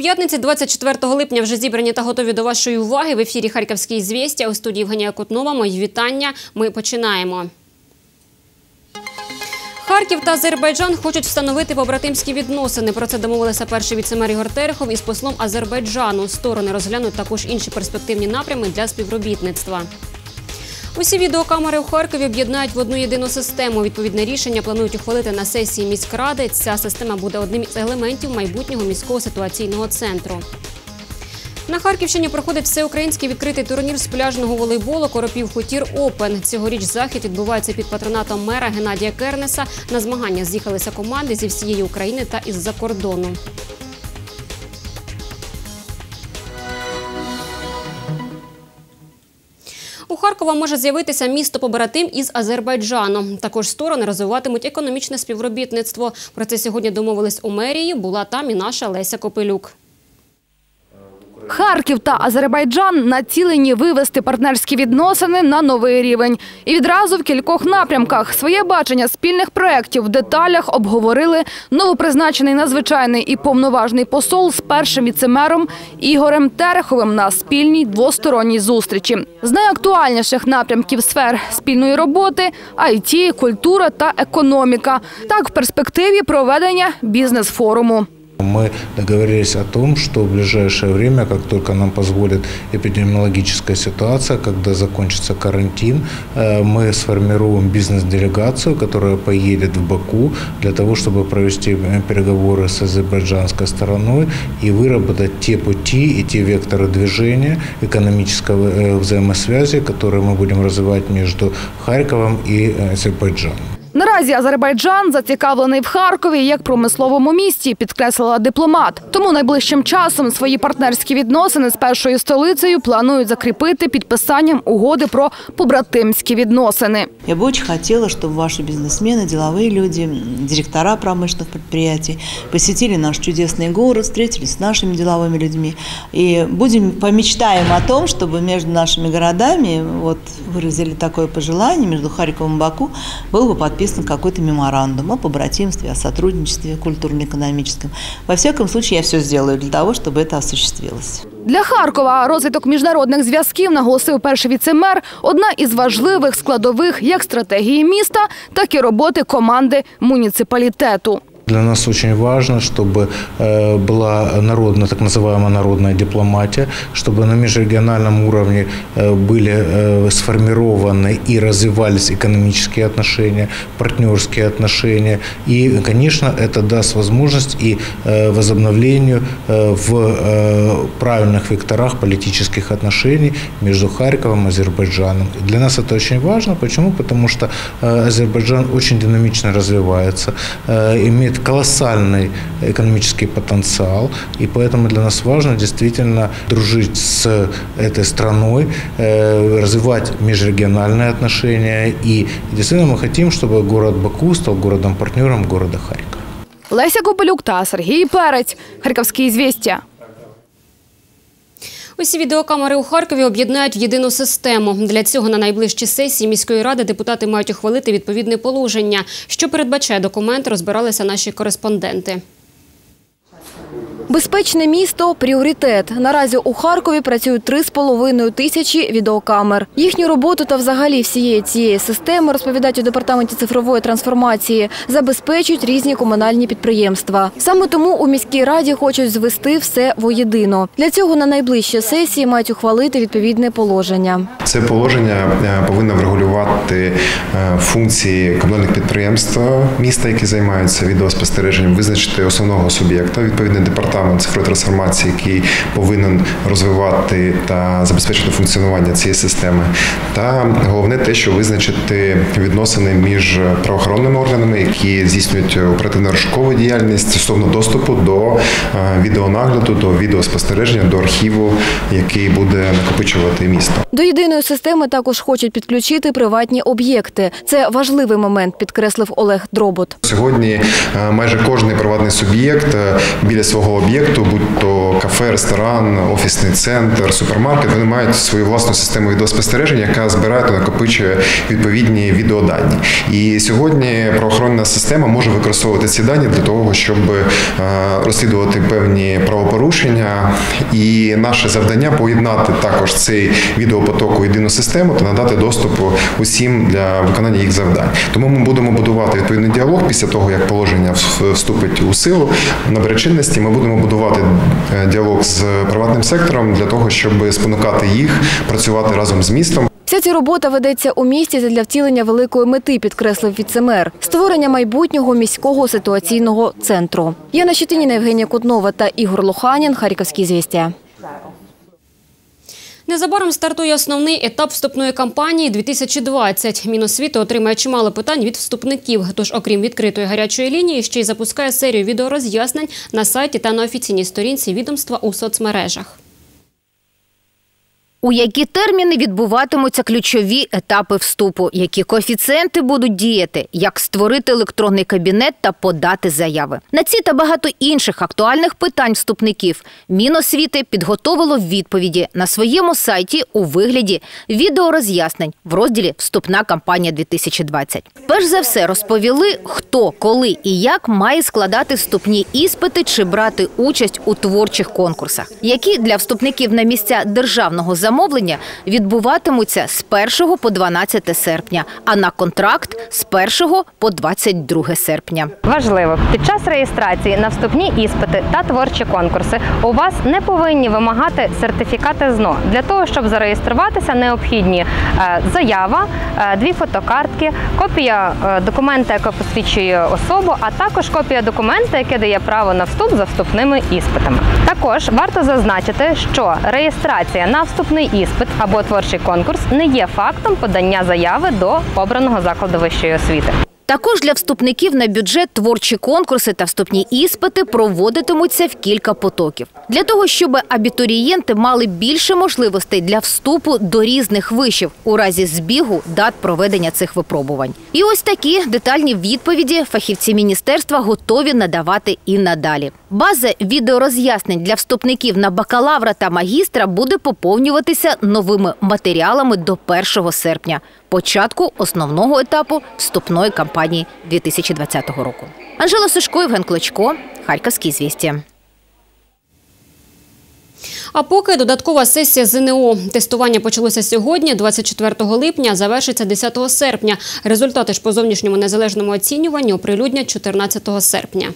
П'ятниці 24 липня вже зібрані та готові до вашої уваги. В ефірі Харківський звістя у студії Євгенія Кутнова. Мої вітання. Ми починаємо. Харків та Азербайджан хочуть встановити побратимські відносини. Про це домовилися перший віцемер Ігор Терехов із послом Азербайджану. Сторони розглянуть також інші перспективні напрями для співробітництва. Усі відеокамери у Харкові об'єднають в одну єдину систему. Відповідне рішення планують ухвалити на сесії міськради. Ця система буде одним із елементів майбутнього міського ситуаційного центру. На Харківщині проходить всеукраїнський відкритий турнір з пляжного волейболу Коропів Хутір Опен. Цьогоріч захід відбувається під патронатом мера Геннадія Кернеса. На змагання з'їхалися команди зі всієї України та із-за кордону. Харкова може з'явитися місто побратим із Азербайджаном. Також сторони розвиватимуть економічне співробітництво. Про це сьогодні домовились у мерії. Була там і наша Леся Копилюк. Харків та Азербайджан націлені вивести партнерські відносини на новий рівень. І відразу в кількох напрямках своє бачення спільних проєктів в деталях обговорили новопризначений надзвичайний і повноважний посол з першим віцемером Ігорем Тереховим на спільній двосторонній зустрічі. З найактуальніших напрямків сфер спільної роботи – IT, культура та економіка. Так, в перспективі проведення бізнес-форуму. Мы договорились о том, что в ближайшее время, как только нам позволит эпидемиологическая ситуация, когда закончится карантин, э, мы сформируем бизнес-делегацию, которая поедет в Баку для того, чтобы провести э, переговоры с азербайджанской стороной и выработать те пути и те векторы движения экономического э, взаимосвязи, которые мы будем развивать между Харьковом и Азербайджаном. Наразі Азербайджан зацікавлений в Харкові як промисловому місті, підкреслила дипломат. Тому найближчим часом свої партнерські відносини з першою столицею планують закріпити підписанням угоди про побратимські відносини. Я бы очень хотела, чтобы ваши бизнесмены, деловые люди, директора промышленных предприятий посетили наш чудесный город, встретились с нашими деловыми людьми. И будем помечтаем о том, чтобы между нашими городами, вот выразили такое пожелание, между Харьковом и Баку, был бы подписан какой-то меморандум о побратимстве, о сотрудничестве культурно-экономическом. Во всяком случае, я все сделаю для того, чтобы это осуществилось. Для Харкова розвиток міжнародних зв'язків, наголосив перший віцемер, одна із важливих складових як стратегії міста, так і роботи команди муніципалітету. Для нас очень важно, чтобы э, была народная, так называемая народная дипломатия, чтобы на межрегиональном уровне э, были э, сформированы и развивались экономические отношения, партнерские отношения. И, конечно, это даст возможность и возобновлению в правильных векторах политических отношений между Харьковом и Азербайджаном. Для нас это очень важно. Почему? Потому что Азербайджан очень динамично развивается, имеет колоссальный экономический потенциал, и поэтому для нас важно действительно дружить с этой страной, э, развивать межрегиональные отношения, и действительно мы хотим, чтобы город Баку стал городом-партнером города Харькова. Леся Копелюк та Сергій Перець. Харківські звістя. Усі відеокамери у Харкові об'єднають в єдину систему. Для цього на найближчій сесії міської ради депутати мають ухвалити відповідне положення. Що передбачає документ, розбиралися наші кореспонденти. Безпечне місто пріоритет. Наразі у Харкові працюють 3,5 тисячі відеокамер. Їхню роботу та взагалі всієї цієї системи, розповідають у департаменті цифрової трансформації, забезпечують різні комунальні підприємства. Саме тому у міській раді хочуть звести все воєдино. Для цього на найближчій сесії мають ухвалити відповідне положення. Це положення е, повинно врегулювати е, функції комунальних підприємств міста, які займаються відеоспостереженням, визначити основного суб'єкта, відповідний департамент цифрової трансформації, який повинен розвивати та забезпечити функціонування цієї системи. Та головне те, що визначити відносини між правоохоронними органами, які здійснюють оперативно-розшукову діяльність стосовно доступу до е, відеонагляду, до відеоспостереження, до архіву, який буде накопичувати місто. До єдиної системи також хочуть підключити приватні об'єкти. Це важливий момент, підкреслив Олег Дробот. Сьогодні е, майже кожний приватний суб'єкт е, біля свого об'єкту об'єкту, будь то кафе, ресторан, офісний центр, супермаркет, вони мають свою власну систему відеоспостереження, яка збирає та накопичує відповідні відеодані. І сьогодні правоохоронна система може використовувати ці дані для того, щоб е, розслідувати певні правопорушення. І наше завдання поєднати також цей відеопоток у єдину систему та надати доступу усім для виконання їх завдань. Тому ми будемо будувати відповідний діалог після того, як положення вступить у силу набере чинності. Ми будемо будувати е, діалог з приватним сектором для того, щоб спонукати їх працювати разом з містом. Вся ця робота ведеться у місті для втілення великої мети, підкреслив віцемер – створення майбутнього міського ситуаційного центру. Яна Щетиніна, Євгенія Кутнова та Ігор Лоханін. Харківські звістя. Незабаром стартує основний етап вступної кампанії 2020. Міносвіти отримає чимало питань від вступників. Тож, окрім відкритої гарячої лінії, ще й запускає серію відеороз'яснень на сайті та на офіційній сторінці відомства у соцмережах. У які терміни відбуватимуться ключові етапи вступу, які коефіцієнти будуть діяти, як створити електронний кабінет та подати заяви. На ці та багато інших актуальних питань вступників Міносвіти підготовило відповіді на своєму сайті у вигляді відеороз'яснень в розділі Вступна кампанія 2020. Перш за все розповіли, хто, коли і як має складати вступні іспити чи брати участь у творчих конкурсах, які для вступників на місця державного замовлення відбуватимуться з 1 по 12 серпня, а на контракт з 1 по 22 серпня. Важливо, під час реєстрації на вступні іспити та творчі конкурси у вас не повинні вимагати сертифікати ЗНО. Для того, щоб зареєструватися, необхідні е, заява, е, дві фотокартки, копія е, документа, яка посвідчує особу, а також копія документа, яке дає право на вступ за вступними іспитами. Також варто зазначити, що реєстрація на вступний іспит або творчий конкурс не є фактом подання заяви до обраного закладу вищої освіти. Також для вступників на бюджет творчі конкурси та вступні іспити проводитимуться в кілька потоків. Для того, щоб абітурієнти мали більше можливостей для вступу до різних вишів у разі збігу дат проведення цих випробувань. І ось такі детальні відповіді фахівці міністерства готові надавати і надалі. База відеороз'яснень для вступників на бакалавра та магістра буде поповнюватися новими матеріалами до 1 серпня, початку основного етапу вступної кампанії 2020 року. Анжела Сушко, Євген Клочко, Харківські звісті. А поки додаткова сесія ЗНО. Тестування почалося сьогодні, 24 липня, завершиться 10 серпня. Результати ж по зовнішньому незалежному оцінюванню оприлюднять 14 серпня.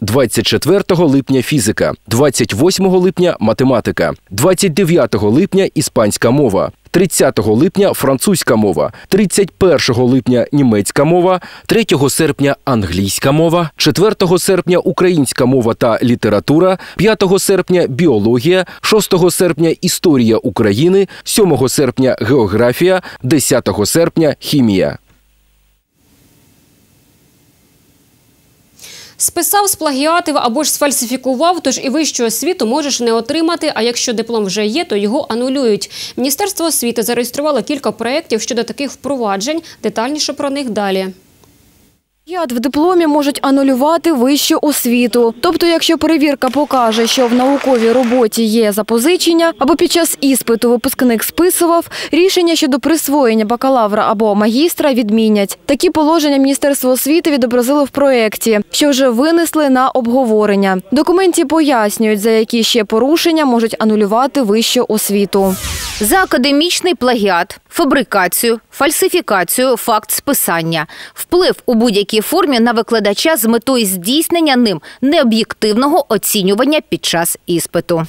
24 липня фізика, 28 липня математика, 29 липня іспанська мова, 30 липня французька мова, 31 липня німецька мова, 3 серпня англійська мова, 4 серпня українська мова та література, 5 серпня біологія, 6 серпня історія України, 7 серпня географія, 10 серпня хімія. Списав, сплагіатив або ж сфальсифікував, тож і вищу освіту можеш не отримати, а якщо диплом вже є, то його анулюють. Міністерство освіти зареєструвало кілька проєктів щодо таких впроваджень. Детальніше про них далі. Яд в дипломі можуть анулювати вищу освіту. Тобто, якщо перевірка покаже, що в науковій роботі є запозичення, або під час іспиту випускник списував, рішення щодо присвоєння бакалавра або магістра відмінять. Такі положення Міністерство освіти відобразило в проєкті, що вже винесли на обговорення. Документі пояснюють, за які ще порушення можуть анулювати вищу освіту. За академічний плагіат, фабрикацію, фальсифікацію, факт списання, вплив у будь-якій формі на викладача з метою здійснення ним необ'єктивного оцінювання під час іспиту.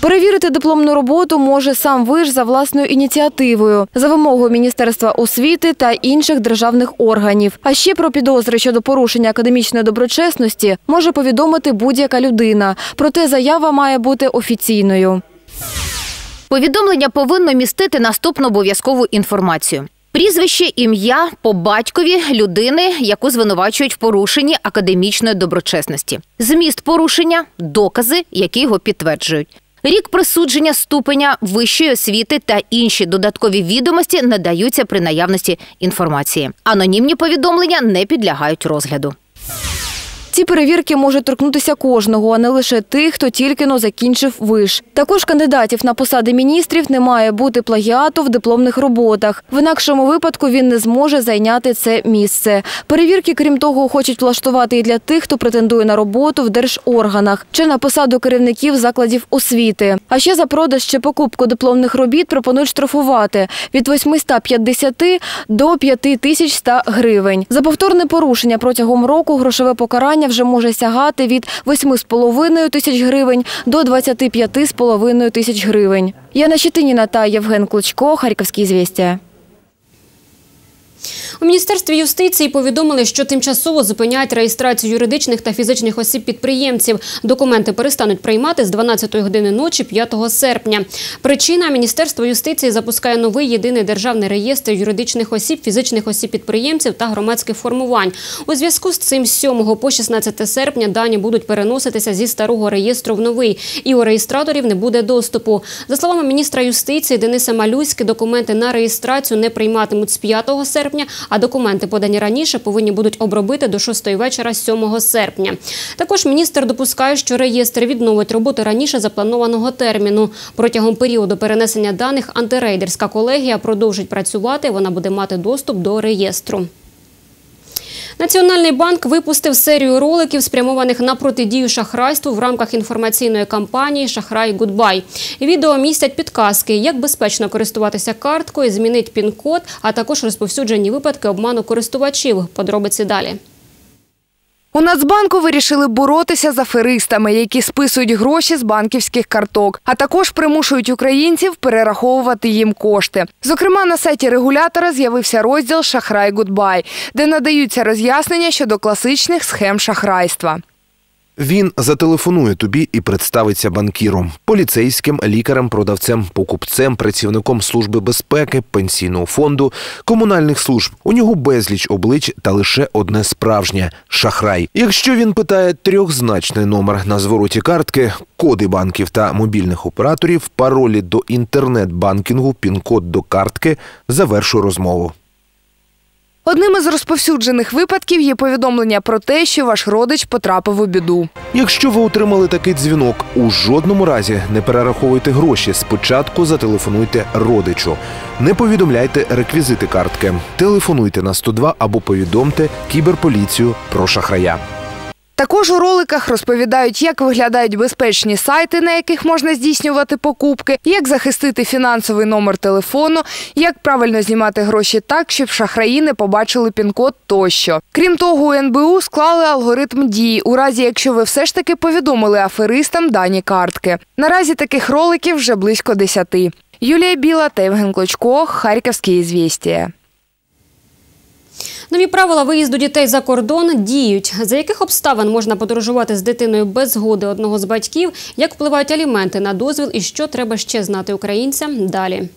Перевірити дипломну роботу може сам виш за власною ініціативою, за вимогою Міністерства освіти та інших державних органів. А ще про підозри щодо порушення академічної доброчесності може повідомити будь-яка людина. Проте заява має бути офіційною. Повідомлення повинно містити наступну обов'язкову інформацію. Прізвище, ім'я по батькові людини, яку звинувачують в порушенні академічної доброчесності, зміст порушення, докази, які його підтверджують. Рік присудження ступеня вищої освіти та інші додаткові відомості надаються при наявності інформації. Анонімні повідомлення не підлягають розгляду. Ці перевірки можуть торкнутися кожного, а не лише тих, хто тільки но закінчив виш. Також кандидатів на посади міністрів не має бути плагіату в дипломних роботах. В інакшому випадку він не зможе зайняти це місце. Перевірки, крім того, хочуть влаштувати і для тих, хто претендує на роботу в держорганах чи на посаду керівників закладів освіти. А ще за продаж чи покупку дипломних робіт пропонують штрафувати від 850 до 5100 гривень. За повторне порушення протягом року грошове покарання вже може сягати від 8,5 тисяч гривень до 25,5 тисяч гривень. Яна Щетиніна та Євген Клучко Харківські звістя. У міністерстві юстиції повідомили, що тимчасово зупиняють реєстрацію юридичних та фізичних осіб підприємців. Документи перестануть приймати з 12 години ночі 5 серпня. Причина міністерство юстиції запускає новий єдиний державний реєстр юридичних осіб, фізичних осіб підприємців та громадських формувань. У зв'язку з цим з 7 по 16 серпня дані будуть переноситися зі старого реєстру в новий, і у реєстраторів не буде доступу. За словами міністра юстиції Дениса Малюськи, документи на реєстрацію не прийматимуть з 5 серпня, а документи, подані раніше, повинні будуть обробити до 6 вечора 7 серпня. Також міністр допускає, що реєстр відновить роботу раніше запланованого терміну. Протягом періоду перенесення даних антирейдерська колегія продовжить працювати. Вона буде мати доступ до реєстру. Національний банк випустив серію роликів, спрямованих на протидію шахрайству в рамках інформаційної кампанії Шахрай Гудбай. Відео містять підказки, як безпечно користуватися карткою, змінить пін-код, а також розповсюджені випадки обману користувачів. Подробиці далі. У Нацбанку вирішили боротися з аферистами, які списують гроші з банківських карток, а також примушують українців перераховувати їм кошти. Зокрема, на сайті регулятора з'явився розділ Шахрай Гудбай, де надаються роз'яснення щодо класичних схем шахрайства. Він зателефонує тобі і представиться банкіром, поліцейським, лікарем, продавцем, покупцем, працівником служби безпеки, пенсійного фонду, комунальних служб. У нього безліч облич та лише одне справжнє шахрай. Якщо він питає трьохзначний номер на звороті картки, коди банків та мобільних операторів, паролі до інтернет-банкінгу, пін-код до картки, завершу розмову. Одним із розповсюджених випадків є повідомлення про те, що ваш родич потрапив у біду. Якщо ви отримали такий дзвінок, у жодному разі не перераховуйте гроші. Спочатку зателефонуйте родичу. Не повідомляйте реквізити картки. Телефонуйте на 102 або повідомте кіберполіцію про шахрая. Також у роликах розповідають, як виглядають безпечні сайти, на яких можна здійснювати покупки, як захистити фінансовий номер телефону, як правильно знімати гроші так, щоб шахраї не побачили пін-код тощо. Крім того, у НБУ склали алгоритм дій у разі, якщо ви все ж таки повідомили аферистам дані картки. Наразі таких роликів вже близько десяти. Юлія Біла та Євген Клочко, Харківські звістія. Нові правила виїзду дітей за кордон діють. За яких обставин можна подорожувати з дитиною без згоди одного з батьків, як впливають аліменти на дозвіл і що треба ще знати українцям далі.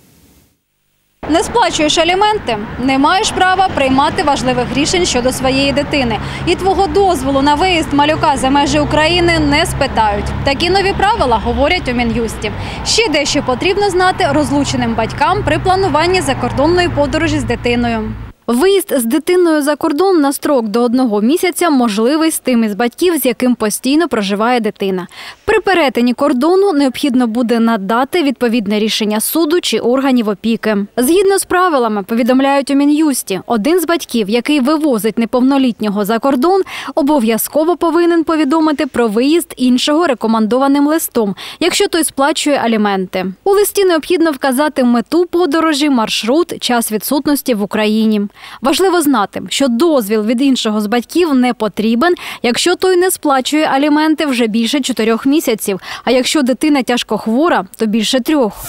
Не сплачуєш аліменти, не маєш права приймати важливих рішень щодо своєї дитини. І твого дозволу на виїзд малюка за межі України не спитають. Такі нові правила говорять у мін'юсті. Ще дещо потрібно знати розлученим батькам при плануванні закордонної подорожі з дитиною. Виїзд з дитиною за кордон на строк до одного місяця можливий з тим із батьків, з яким постійно проживає дитина. При перетині кордону необхідно буде надати відповідне рішення суду чи органів опіки. Згідно з правилами, повідомляють у мін'юсті, один з батьків, який вивозить неповнолітнього за кордон, обов'язково повинен повідомити про виїзд іншого рекомендованим листом, якщо той сплачує аліменти. У листі необхідно вказати мету подорожі, маршрут, час відсутності в Україні. Важливо знати, що дозвіл від іншого з батьків не потрібен, якщо той не сплачує аліменти вже більше чотирьох місяців. А якщо дитина тяжко хвора, то більше трьох.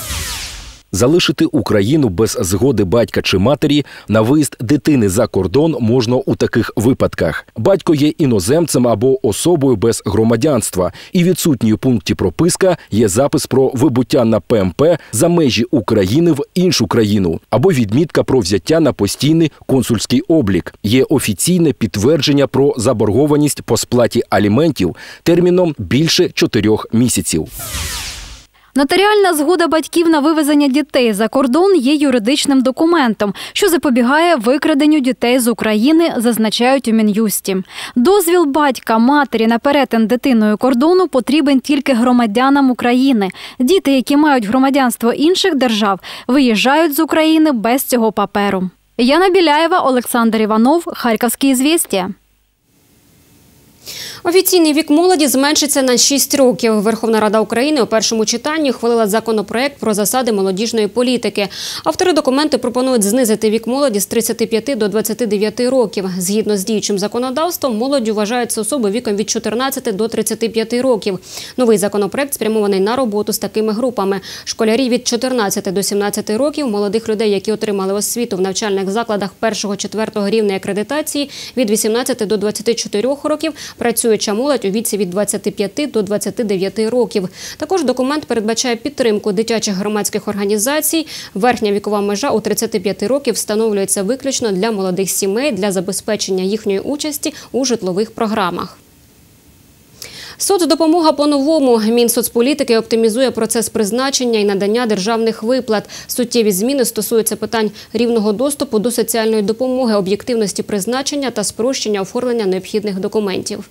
Залишити Україну без згоди батька чи матері на виїзд дитини за кордон можна у таких випадках: батько є іноземцем або особою без громадянства, і відсутній у пункті прописка є запис про вибуття на ПМП за межі України в іншу країну, або відмітка про взяття на постійний консульський облік. Є офіційне підтвердження про заборгованість по сплаті аліментів терміном більше чотирьох місяців. Нотаріальна згода батьків на вивезення дітей за кордон є юридичним документом, що запобігає викраденню дітей з України, зазначають у мін'юсті. Дозвіл батька матері на перетин дитиною кордону потрібен тільки громадянам України. Діти, які мають громадянство інших держав, виїжджають з України без цього паперу. Яна Біляєва, Олександр Іванов, Харківські звістя. Офіційний вік молоді зменшиться на 6 років. Верховна Рада України у першому читанні ухвалила законопроект про засади молодіжної політики. Автори документу пропонують знизити вік молоді з 35 до 29 років. Згідно з діючим законодавством, молоддю вважаються особи віком від 14 до 35 років. Новий законопроект спрямований на роботу з такими групами: школярі від 14 до 17 років, молодих людей, які отримали освіту в навчальних закладах 1-4 рівня акредитації від 18 до 24 років, працююча молодь у віці від 25 до 29 років. Також документ передбачає підтримку дитячих громадських організацій. Верхня вікова межа у 35 років встановлюється виключно для молодих сімей для забезпечення їхньої участі у житлових програмах. Соцдопомога по-новому. Мінсоцполітики оптимізує процес призначення і надання державних виплат. Суттєві зміни стосуються питань рівного доступу до соціальної допомоги, об'єктивності призначення та спрощення оформлення необхідних документів.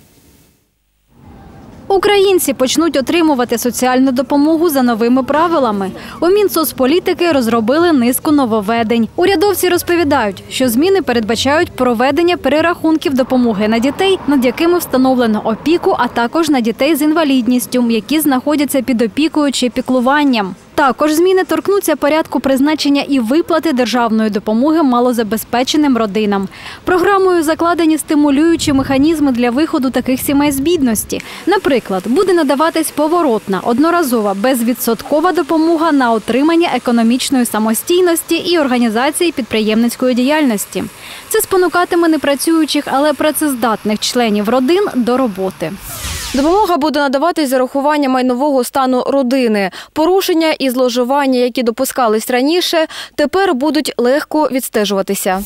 Українці почнуть отримувати соціальну допомогу за новими правилами. У Мінсоцполітики розробили низку нововведень. Урядовці розповідають, що зміни передбачають проведення перерахунків допомоги на дітей, над якими встановлено опіку, а також на дітей з інвалідністю, які знаходяться під опікою чи піклуванням. Також зміни торкнуться порядку призначення і виплати державної допомоги малозабезпеченим родинам. Програмою закладені стимулюючі механізми для виходу таких сімей з бідності. Наприклад, буде надаватись поворотна, одноразова, безвідсоткова допомога на отримання економічної самостійності і організації підприємницької діяльності. Це спонукатиме непрацюючих, але працездатних членів родин до роботи. Допомога буде надаватись за рахування майнового стану родини. Порушення і зловживання, які допускались раніше, тепер будуть легко відстежуватися.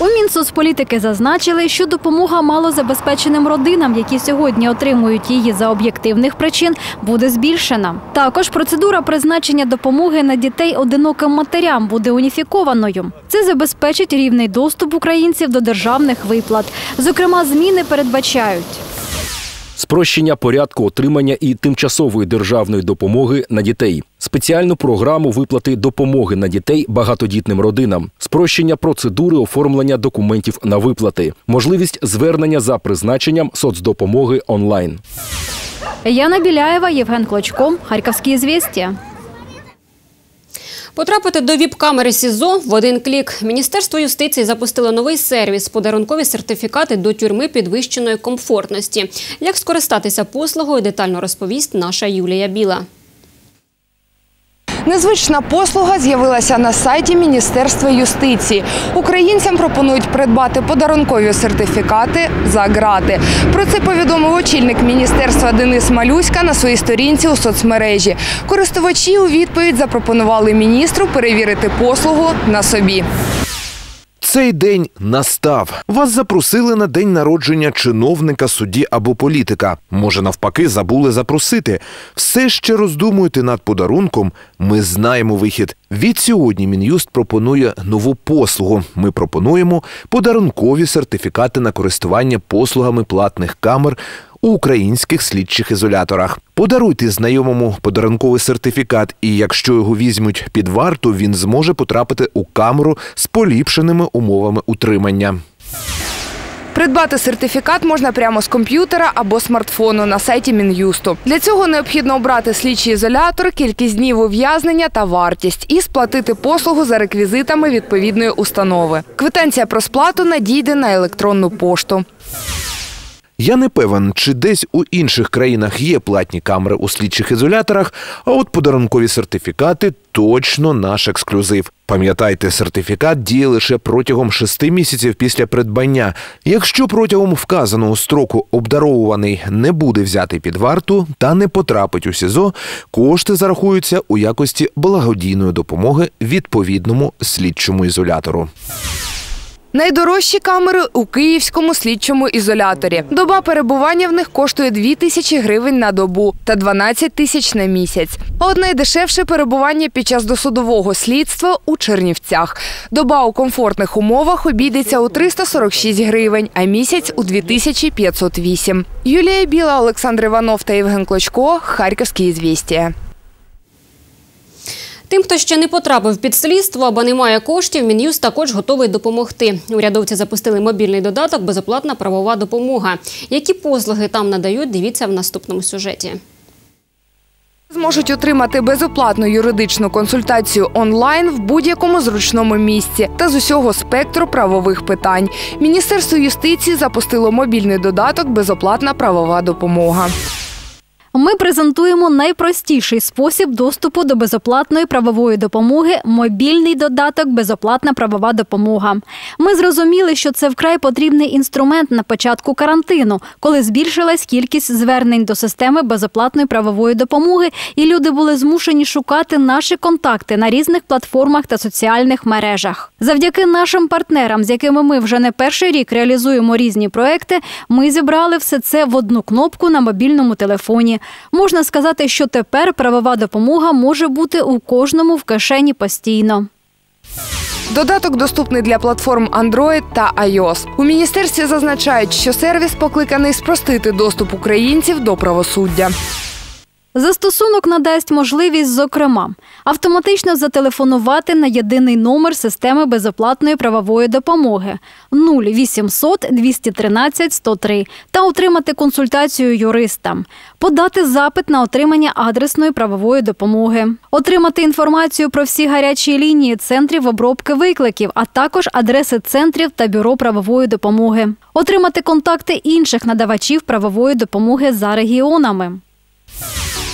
У Мінсоцполітики зазначили, що допомога малозабезпеченим родинам, які сьогодні отримують її за об'єктивних причин, буде збільшена. Також процедура призначення допомоги на дітей одиноким матерям буде уніфікованою. Це забезпечить рівний доступ українців до державних виплат. Зокрема, зміни передбачають. Спрощення порядку отримання і тимчасової державної допомоги на дітей, спеціальну програму виплати допомоги на дітей багатодітним родинам, спрощення процедури оформлення документів на виплати, можливість звернення за призначенням соцдопомоги онлайн. Яна Біляєва, Євген Клочко, Харківські звістя. Потрапити до віп-камери СІЗО в один клік. Міністерство юстиції запустило новий сервіс подарункові сертифікати до тюрми підвищеної комфортності. Як скористатися послугою, детально розповість наша Юлія Біла. Незвична послуга з'явилася на сайті Міністерства юстиції. Українцям пропонують придбати подарункові сертифікати за грати. Про це повідомив очільник міністерства Денис Малюська на своїй сторінці у соцмережі. Користувачі у відповідь запропонували міністру перевірити послугу на собі. Цей день настав. Вас запросили на день народження чиновника, судді або політика. Може, навпаки, забули запросити. Все ще роздумуєте над подарунком. Ми знаємо вихід. Від сьогодні Мін'юст пропонує нову послугу. Ми пропонуємо подарункові сертифікати на користування послугами платних камер у українських слідчих ізоляторах. Подаруйте знайомому подарунковий сертифікат, і якщо його візьмуть під варту, він зможе потрапити у камеру з поліпшеними умовами утримання. Придбати сертифікат можна прямо з комп'ютера або смартфону на сайті Мін'юсту. Для цього необхідно обрати слідчий ізолятор, кількість днів ув'язнення та вартість і сплатити послугу за реквізитами відповідної установи. Квитанція про сплату надійде на електронну пошту. Я не певен, чи десь у інших країнах є платні камери у слідчих ізоляторах, а от подарункові сертифікати точно наш ексклюзив. Пам'ятайте, сертифікат діє лише протягом шести місяців після придбання. Якщо протягом вказаного строку обдаровуваний не буде взятий під варту та не потрапить у СІЗО, кошти зарахуються у якості благодійної допомоги відповідному слідчому ізолятору. Найдорожчі камери у київському слідчому ізоляторі. Доба перебування в них коштує 2 тисячі гривень на добу та 12 тисяч на місяць. От найдешевше перебування під час досудового слідства у Чернівцях. Доба у комфортних умовах обійдеться у 346 гривень, а місяць у 2508. Юлія Біла, Олександр Іванов та Євген Клочко. Харківські ізвістія. Тим, хто ще не потрапив під слідство або не має коштів, Мін'юст також готовий допомогти. Урядовці запустили мобільний додаток Безоплатна правова допомога. Які послуги там надають, дивіться в наступному сюжеті. Зможуть отримати безоплатну юридичну консультацію онлайн в будь-якому зручному місці та з усього спектру правових питань. Міністерство юстиції запустило мобільний додаток Безоплатна правова допомога. Ми презентуємо найпростіший спосіб доступу до безоплатної правової допомоги мобільний додаток Безоплатна правова допомога. Ми зрозуміли, що це вкрай потрібний інструмент на початку карантину, коли збільшилась кількість звернень до системи безоплатної правової допомоги, і люди були змушені шукати наші контакти на різних платформах та соціальних мережах. Завдяки нашим партнерам, з якими ми вже не перший рік реалізуємо різні проекти, ми зібрали все це в одну кнопку на мобільному телефоні. Можна сказати, що тепер правова допомога може бути у кожному в кишені постійно. Додаток доступний для платформ Android та iOS. У міністерстві зазначають, що сервіс покликаний спростити доступ українців до правосуддя. Застосунок надасть можливість, зокрема, автоматично зателефонувати на єдиний номер системи безоплатної правової допомоги 0800 213 103 та отримати консультацію юриста, подати запит на отримання адресної правової допомоги, отримати інформацію про всі гарячі лінії центрів обробки викликів, а також адреси центрів та бюро правової допомоги, отримати контакти інших надавачів правової допомоги за регіонами.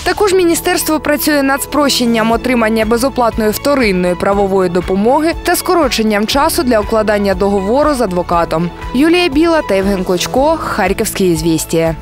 Також міністерство працює над спрощенням отримання безоплатної вторинної правової допомоги та скороченням часу для укладання договору з адвокатом. Юлія Біла та Євген Клочко. Харківські ізвістія.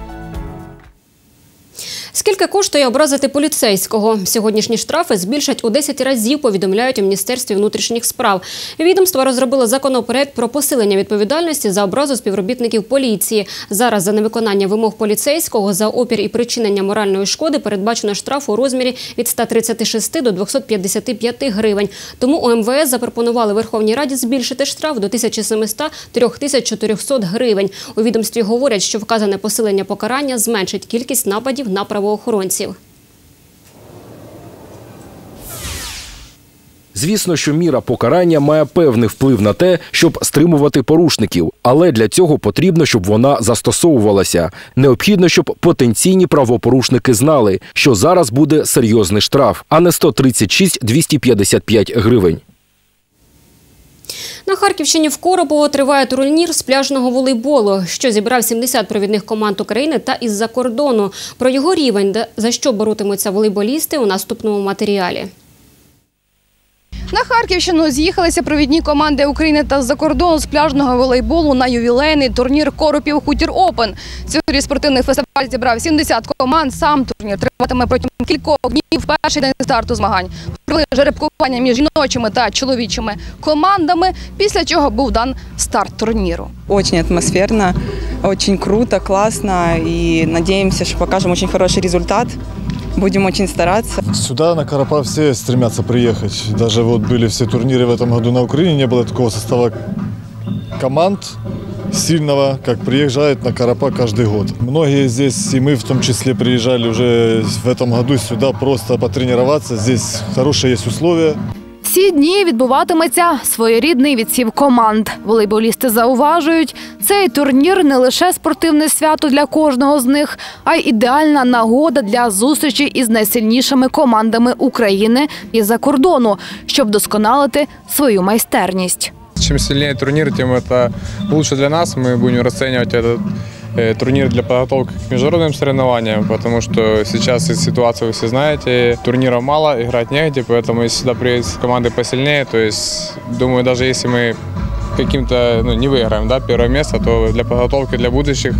Скільки коштує образити поліцейського? Сьогоднішні штрафи збільшать у 10 разів, повідомляють у Міністерстві внутрішніх справ. Відомство розробило законопроект про посилення відповідальності за образу співробітників поліції. Зараз за невиконання вимог поліцейського за опір і причинення моральної шкоди передбачено штраф у розмірі від 136 до 255 гривень. Тому у МВС запропонували Верховній Раді збільшити штраф до 1700 – 3400 гривень. У відомстві говорять, що вказане посилення покарання зменшить кількість нападів на правоохоронців. Звісно, що міра покарання має певний вплив на те, щоб стримувати порушників, але для цього потрібно, щоб вона застосовувалася. Необхідно, щоб потенційні правопорушники знали, що зараз буде серйозний штраф, а не 136-255 гривень. На Харківщині в Коробово триває турнір з пляжного волейболу, що зібрав 70 провідних команд України та із-за кордону. Про його рівень, за що боротимуться волейболісти у наступному матеріалі. На Харківщину з'їхалися провідні команди України та з-за кордону з пляжного волейболу на ювілейний турнір Коропів Хутір Опен. Цьогоріч спортивний фестиваль зібрав 70 команд. Сам турнір триватиме протягом кількох днів. в Перший день старту змагань провели жеребкування між жіночими та чоловічими командами. Після чого був дан старт турніру. Очень атмосферно, очень круто, классно и надеемся, что покажем очень хороший результат. Будем очень стараться. Сюда на Карапа все стремятся приехать. Даже вот были все турниры в этом году на Украине, не было такого состава команд сильного, как приезжают на Карапа каждый год. Многие здесь, и мы в том числе, приезжали уже в этом году сюда просто потренироваться. Здесь хорошие есть условия. Всі дні відбуватиметься своєрідний відсів команд. Волейболісти зауважують, цей турнір не лише спортивне свято для кожного з них, а й ідеальна нагода для зустрічі із найсильнішими командами України і за кордону, щоб досконалити свою майстерність. Чем сильнее турнир, тем это лучше для нас. Мы будем расценивать этот э, турнир для подготовки к международным соревнованиям, потому что сейчас из ситуации вы все знаете, турниров мало, играть негде, поэтому если сюда приедут команды посильнее, то есть, думаю, даже если мы каким-то, ну, не выиграем, да, первое место, то для подготовки для будущих,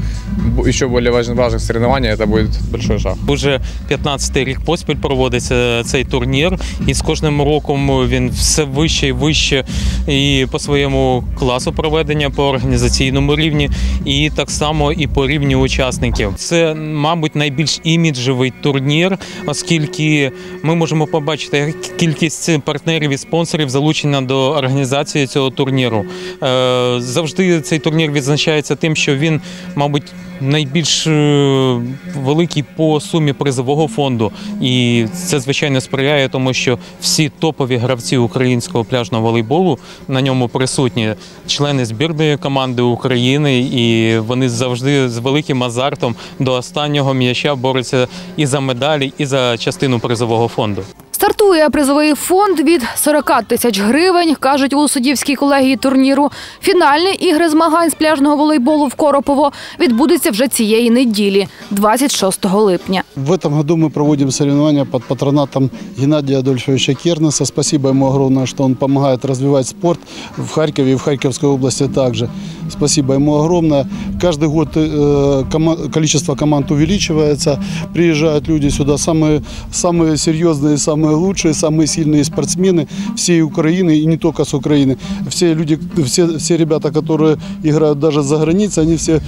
бу- еще более важных, важных соревнований это будет большой шаг. Уже 15-й рік поспіль проводиться цей турнір, і з кожним роком він все вище і вище і по своєму класу проведення, по організаційному рівні, і так само і по рівню учасників. Це, мабуть, найбільш іміджевий турнір, оскільки ми можемо побачити як кількість партнерів і спонсорів залучена до організації цього турніру. Е, Завжди цей турнір відзначається тим, що він, мабуть, найбільш е, великий по сумі призового фонду. І це звичайно сприяє тому, що всі топові гравці українського пляжного волейболу на ньому присутні, члени збірної команди України, і вони завжди з великим азартом до останнього м'яча борються і за медалі, і за частину призового фонду. Стартує призовий фонд від 40 тисяч гривень, кажуть у суддівській колегії турніру. Фінальні ігри змагань з пляжного волейболу в Коропово відбудуться вже цієї неділі, 26 липня. В этом году мы проводим соревнования под патронатом Геннадия Адольфовича Кернеса. Спасибо огромное, что он помогает развивать спорт в Харькове и в Харьковской области также. Спасибо ему огромное. Каждый год э, кома- количество команд увеличивается. Приезжают люди сюда, самые, самые серьезные, самые лучшие, самые сильные спортсмены всей Украины и не только с Украины. Все люди, все, все ребята, которые играют даже за границей, они все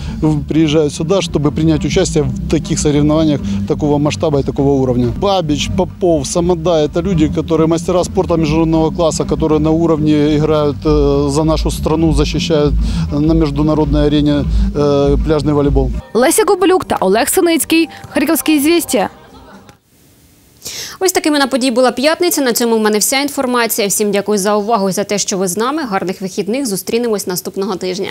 приезжают сюда, чтобы принять участие в таких соревнованиях такого масштаба и такого уровня. Бабич, Попов, Самода – это люди, которые мастера спорта международного класса, которые на уровне играют э, за нашу страну, защищают на международной арене э, пляжний волейбол. Леся Гобелюк та Олег Синицький. Харківські звістя. Ось такими на події була п'ятниця. На цьому в мене вся інформація. Всім дякую за увагу і за те, що ви з нами. Гарних вихідних. Зустрінемось наступного тижня.